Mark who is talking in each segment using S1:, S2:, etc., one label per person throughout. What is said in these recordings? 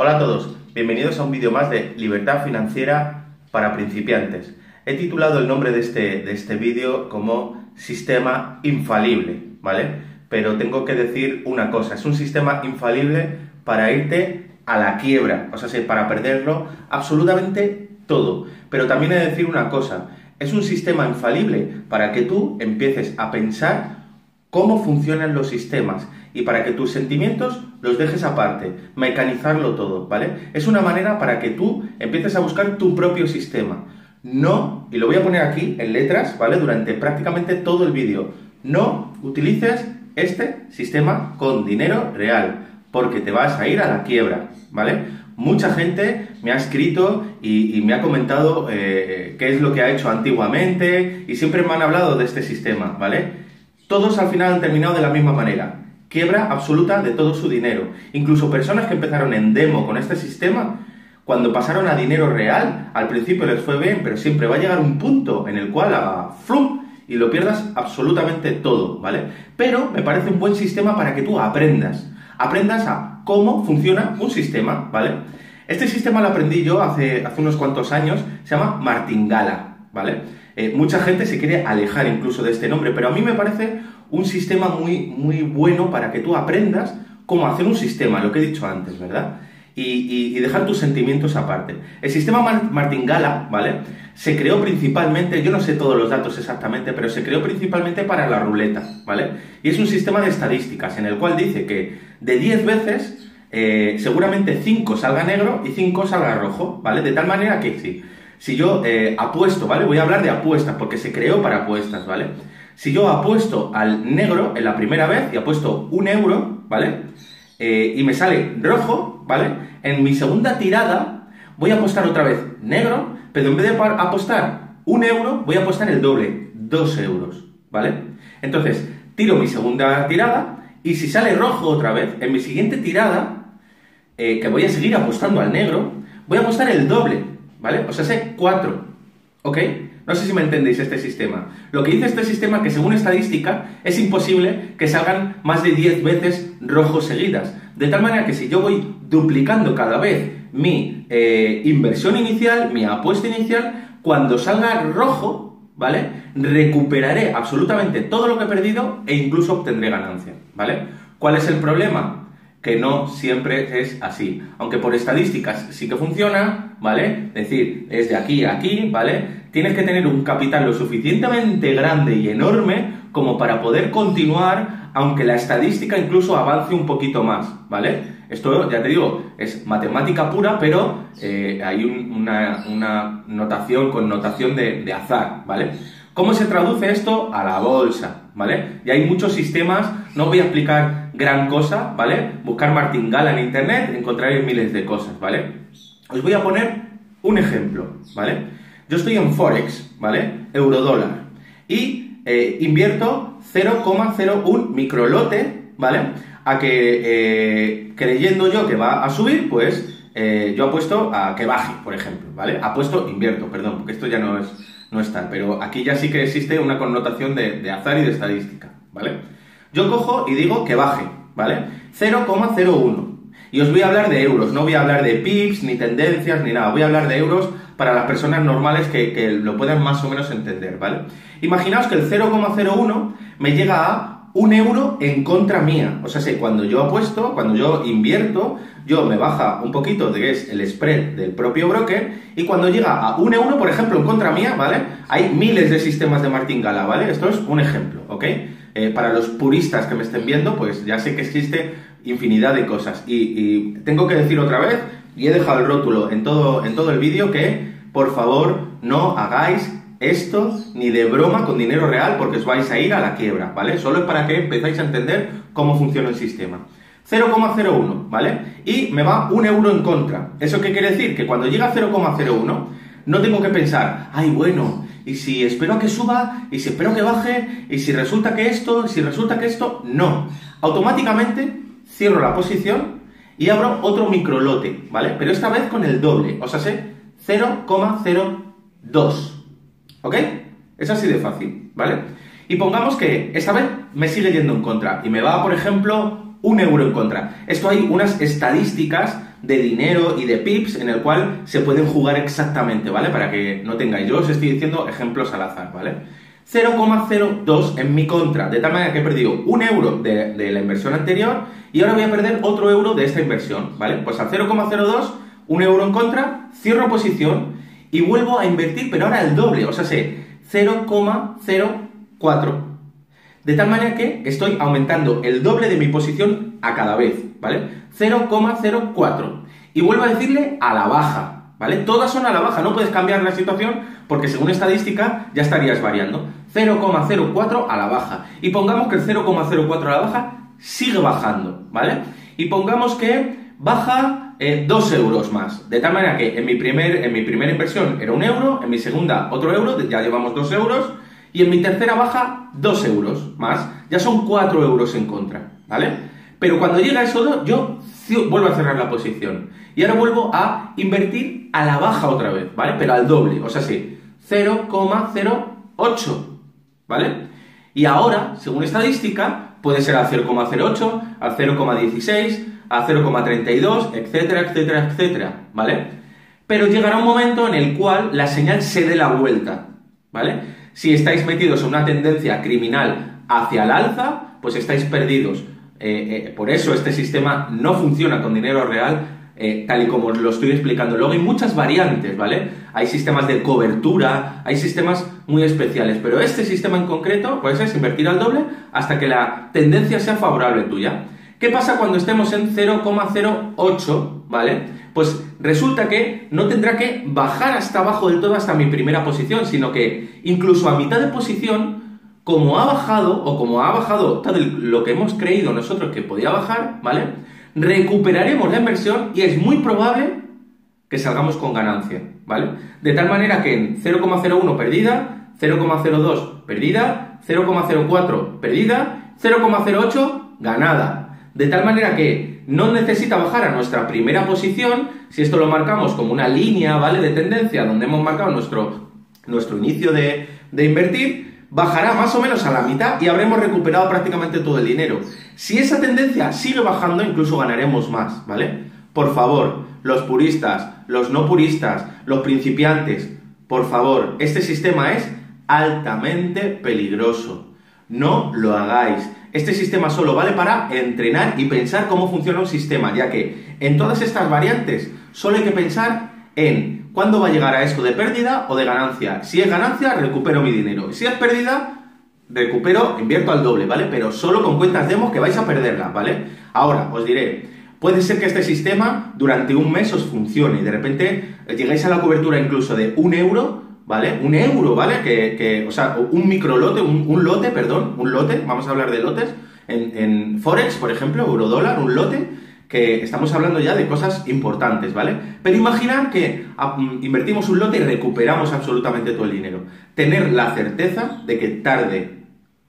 S1: Hola a todos, bienvenidos a un vídeo más de Libertad Financiera para Principiantes. He titulado el nombre de este, de este vídeo como Sistema Infalible, ¿vale? Pero tengo que decir una cosa, es un sistema infalible para irte a la quiebra, o sea, para perderlo absolutamente todo. Pero también he de decir una cosa, es un sistema infalible para que tú empieces a pensar cómo funcionan los sistemas y para que tus sentimientos los dejes aparte, mecanizarlo todo, ¿vale? Es una manera para que tú empieces a buscar tu propio sistema. No, y lo voy a poner aquí en letras, ¿vale? Durante prácticamente todo el vídeo. No utilices este sistema con dinero real, porque te vas a ir a la quiebra, ¿vale? Mucha gente me ha escrito y, me ha comentado eh, qué es lo que ha hecho antiguamente y siempre me han hablado de este sistema, ¿vale? Todos al final han terminado de la misma manera. Quiebra absoluta de todo su dinero. Incluso personas que empezaron en demo con este sistema, cuando pasaron a dinero real, al principio les fue bien, pero siempre va a llegar un punto en el cual haga flum y lo pierdas absolutamente todo, ¿vale? Pero me parece un buen sistema para que tú aprendas. Aprendas a cómo funciona un sistema, ¿vale? Este sistema lo aprendí yo hace, hace unos cuantos años, se llama Martingala, ¿vale? Eh, mucha gente se quiere alejar incluso de este nombre, pero a mí me parece un sistema muy, muy bueno para que tú aprendas cómo hacer un sistema, lo que he dicho antes, ¿verdad? Y, dejar tus sentimientos aparte. El sistema Martingala, ¿vale? Se creó principalmente, yo no sé todos los datos exactamente, pero se creó principalmente para la ruleta, ¿vale? Y es un sistema de estadísticas en el cual dice que de 10 veces, eh, seguramente 5 salga negro y 5 salga rojo, ¿vale? De tal manera que sí si yo eh, apuesto, ¿vale? Voy a hablar de apuestas porque se creó para apuestas, ¿vale? Si yo apuesto al negro en la primera vez y apuesto un euro, ¿vale? Eh, y me sale rojo, ¿vale? En mi segunda tirada voy a apostar otra vez negro, pero en vez de apostar un euro, voy a apostar el doble, dos euros, ¿vale? Entonces, tiro mi segunda tirada y si sale rojo otra vez, en mi siguiente tirada, eh, que voy a seguir apostando al negro, voy a apostar el doble, ¿vale? O sea, sé 4, ¿ok? No sé si me entendéis este sistema. Lo que dice este sistema que según estadística es imposible que salgan más de 10 veces rojos seguidas. De tal manera que si yo voy duplicando cada vez mi eh, inversión inicial, mi apuesta inicial, cuando salga rojo, ¿vale? Recuperaré absolutamente todo lo que he perdido e incluso obtendré ganancia, ¿vale? ¿Cuál es el problema? Que no siempre es así. Aunque por estadísticas sí que funciona, ¿vale? Es decir, es de aquí a aquí, ¿vale? Tienes que tener un capital lo suficientemente grande y enorme como para poder continuar, aunque la estadística incluso avance un poquito más, ¿vale? Esto, ya te digo, es matemática pura, pero eh, hay una, notación con notación de, de azar, ¿vale? ¿Cómo se traduce esto a la bolsa? ¿Vale? Y hay muchos sistemas, no voy a explicar gran cosa, ¿vale? Buscar martingala en internet, encontraréis miles de cosas, ¿vale? Os voy a poner un ejemplo, ¿vale? Yo estoy en Forex, ¿vale? Eurodólar. Y eh, invierto 0,01 microlote, ¿vale? A que eh, creyendo yo que va a subir, pues eh, yo apuesto a que baje, por ejemplo, ¿vale? Apuesto, invierto, perdón, porque esto ya no es no están. Pero aquí ya sí que existe una connotación de, azar y de estadística, ¿vale? Yo cojo y digo que baje, ¿vale? 0,01. Y os voy a hablar de euros, no voy a hablar de pips, ni tendencias, ni nada. Voy a hablar de euros para las personas normales que, lo puedan más o menos entender, ¿vale? Imaginaos que el 0,01 me llega a un euro en contra mía. O sea, sé, cuando yo apuesto, cuando yo invierto, yo me baja un poquito de que es el spread del propio broker y cuando llega a un euro, por ejemplo, en contra mía, ¿vale? Hay miles de sistemas de martingala, ¿vale? Esto es un ejemplo, ¿ok? Eh, para los puristas que me estén viendo, pues ya sé que existe infinidad de cosas. Y, tengo que decir otra vez, y he dejado el rótulo en todo, en todo el vídeo, que por favor no hagáis esto ni de broma con dinero real porque os vais a ir a la quiebra, ¿vale? Solo es para que empezáis a entender cómo funciona el sistema. 0,01, ¿vale? Y me va un euro en contra. ¿Eso qué quiere decir? Que cuando llega a 0,01 no tengo que pensar, ay, bueno, y si espero a que suba, y si espero que baje, y si resulta que esto, y si resulta que esto, no. Automáticamente cierro la posición y abro otro microlote, ¿vale? Pero esta vez con el doble, o sea, sé 0,02. ¿Ok? Es así de fácil, ¿vale? Y pongamos que esta vez me sigue yendo en contra y me va, por ejemplo, un euro en contra. Esto hay unas estadísticas de dinero y de pips en el cual se pueden jugar exactamente, ¿vale? Para que no tengáis, yo os estoy diciendo ejemplos al azar, ¿vale? 0,02 en mi contra, de tal manera que he perdido un euro de, la inversión anterior y ahora voy a perder otro euro de esta inversión, ¿vale? Pues al 0,02, un euro en contra, cierro posición y vuelvo a invertir, pero ahora el doble, o sea, sé 0,04. De tal manera que estoy aumentando el doble de mi posición a cada vez, ¿vale? 0,04. Y vuelvo a decirle a la baja, ¿vale? Todas son a la baja, no puedes cambiar la situación porque según estadística ya estarías variando. 0,04 a la baja. Y pongamos que el 0,04 a la baja sigue bajando, ¿vale? Y pongamos que baja 2 eh, euros más. De tal manera que en mi, primer, en mi primera inversión era un euro, en mi segunda otro euro, ya llevamos 2 euros, y en mi tercera baja 2 euros más. Ya son 4 euros en contra, ¿vale? Pero cuando llega eso, yo vuelvo a cerrar la posición. Y ahora vuelvo a invertir a la baja otra vez, ¿vale? Pero al doble, o sea, sí, 0,08, ¿vale? Y ahora, según estadística, puede ser al 0,08, al 0,16, a 0,32, etcétera, etcétera, etcétera, ¿vale? Pero llegará un momento en el cual la señal se dé la vuelta, ¿vale? Si estáis metidos en una tendencia criminal hacia el alza, pues estáis perdidos. Eh, eh, por eso este sistema no funciona con dinero real eh, tal y como lo estoy explicando. Luego hay muchas variantes, ¿vale? Hay sistemas de cobertura, hay sistemas muy especiales, pero este sistema en concreto, pues es invertir al doble hasta que la tendencia sea favorable tuya. ¿Qué pasa cuando estemos en 0,08, ¿vale? Pues resulta que no tendrá que bajar hasta abajo del todo hasta mi primera posición, sino que incluso a mitad de posición, como ha bajado, o como ha bajado todo lo que hemos creído nosotros que podía bajar, ¿vale? Recuperaremos la inversión y es muy probable que salgamos con ganancia, ¿vale? De tal manera que en 0,01 perdida, 0,02 perdida, 0,04 perdida, 0,08 ganada. De tal manera que no necesita bajar a nuestra primera posición, si esto lo marcamos como una línea, ¿vale? De tendencia, donde hemos marcado nuestro, nuestro inicio de, de invertir, bajará más o menos a la mitad y habremos recuperado prácticamente todo el dinero. Si esa tendencia sigue bajando, incluso ganaremos más, ¿vale? Por favor, los puristas, los no puristas, los principiantes, por favor, este sistema es altamente peligroso. No lo hagáis. Este sistema solo vale para entrenar y pensar cómo funciona un sistema, ya que en todas estas variantes solo hay que pensar en cuándo va a llegar a esto de pérdida o de ganancia. Si es ganancia, recupero mi dinero. Si es pérdida, recupero, invierto al doble, ¿vale? Pero solo con cuentas demos que vais a perderla, ¿vale? Ahora, os diré, puede ser que este sistema durante un mes os funcione y de repente llegáis a la cobertura incluso de un euro ¿vale? Un euro, ¿vale? Que, o sea, un microlote, un, un lote, perdón, un lote, vamos a hablar de lotes, en, en Forex, por ejemplo, eurodólar, un lote, que estamos hablando ya de cosas importantes, ¿vale? Pero imaginar que ah, mm, invertimos un lote y recuperamos absolutamente todo el dinero. Tener la certeza de que tarde,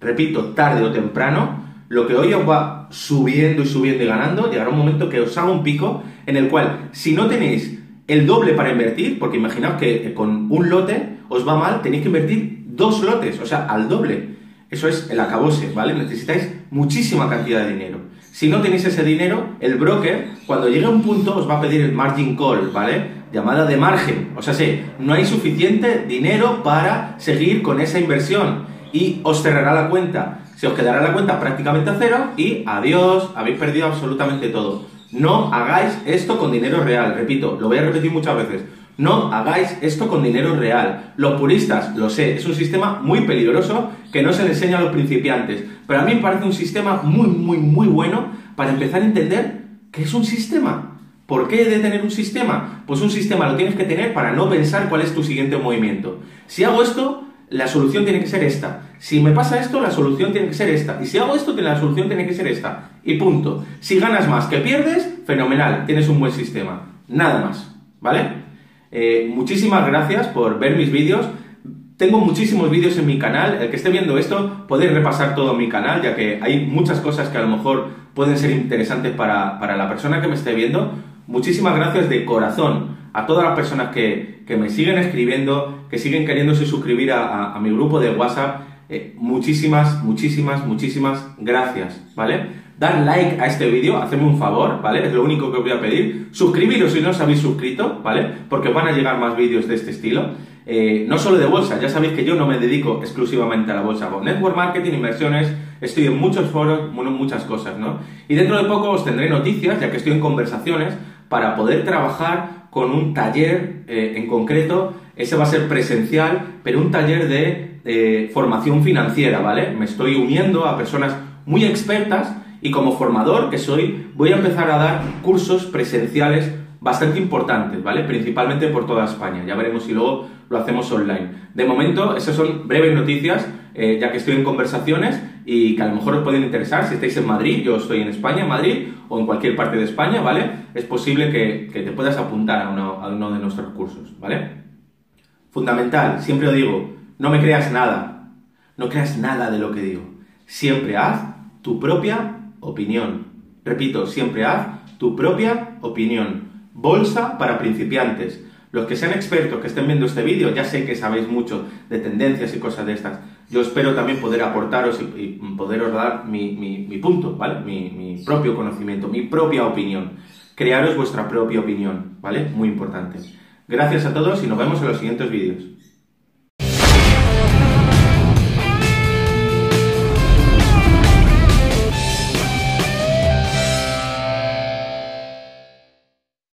S1: repito, tarde o temprano, lo que hoy os va subiendo y subiendo y ganando, llegará un momento que os haga un pico en el cual, si no tenéis el doble para invertir, porque imaginaos que con un lote os va mal, tenéis que invertir dos lotes, o sea, al doble. Eso es el acabose, ¿vale? Necesitáis muchísima cantidad de dinero. Si no tenéis ese dinero, el broker, cuando llegue a un punto, os va a pedir el margin call, ¿vale? Llamada de margen. O sea, sí, no hay suficiente dinero para seguir con esa inversión y os cerrará la cuenta. Se os quedará la cuenta prácticamente a cero y adiós, habéis perdido absolutamente todo. No hagáis esto con dinero real, repito, lo voy a repetir muchas veces. No hagáis esto con dinero real. Los puristas, lo sé, es un sistema muy peligroso que no se le enseña a los principiantes. Pero a mí me parece un sistema muy, muy, muy bueno para empezar a entender que es un sistema. ¿Por qué he de tener un sistema? Pues un sistema lo tienes que tener para no pensar cuál es tu siguiente movimiento. Si hago esto, la solución tiene que ser esta. Si me pasa esto, la solución tiene que ser esta. Y si hago esto, la solución tiene que ser esta. Y punto. Si ganas más que pierdes, fenomenal, tienes un buen sistema. Nada más. ¿Vale? Eh, muchísimas gracias por ver mis vídeos. Tengo muchísimos vídeos en mi canal. El que esté viendo esto, podéis repasar todo mi canal, ya que hay muchas cosas que a lo mejor pueden ser interesantes para, para la persona que me esté viendo. Muchísimas gracias de corazón a todas las personas que, me siguen escribiendo, que siguen queriéndose suscribir a, mi grupo de WhatsApp. Eh, muchísimas, muchísimas, muchísimas gracias, ¿vale? Dar like a este vídeo, hacerme un favor, ¿vale? Es lo único que os voy a pedir. Suscribiros si no os habéis suscrito, ¿vale? Porque van a llegar más vídeos de este estilo. Eh, no solo de bolsa, ya sabéis que yo no me dedico exclusivamente a la bolsa, hago network marketing, inversiones, estoy en muchos foros, muchas cosas, ¿no? Y dentro de poco os tendré noticias, ya que estoy en conversaciones, para poder trabajar con un taller eh, en concreto, ese va a ser presencial, pero un taller de eh, formación financiera, ¿vale? Me estoy uniendo a personas muy expertas y como formador que soy, voy a empezar a dar cursos presenciales bastante importantes, ¿vale? Principalmente por toda España. Ya veremos si luego lo hacemos online. De momento, esas son breves noticias, eh, ya que estoy en conversaciones y que a lo mejor os pueden interesar. Si estáis en Madrid, yo estoy en España, en Madrid, o en cualquier parte de España, ¿vale? Es posible que, te puedas apuntar a uno, a uno de nuestros cursos, ¿vale? Fundamental, siempre os digo, no me creas nada, no creas nada de lo que digo. Siempre haz tu propia opinión. Repito, siempre haz tu propia opinión. Bolsa para principiantes. Los que sean expertos, que estén viendo este vídeo, ya sé que sabéis mucho de tendencias y cosas de estas. Yo espero también poder aportaros y, poderos dar mi, punto, ¿vale? Mi, mi, propio conocimiento, mi propia opinión. Crearos vuestra propia opinión, ¿vale? Muy importante. Gracias a todos y nos vemos en los siguientes vídeos.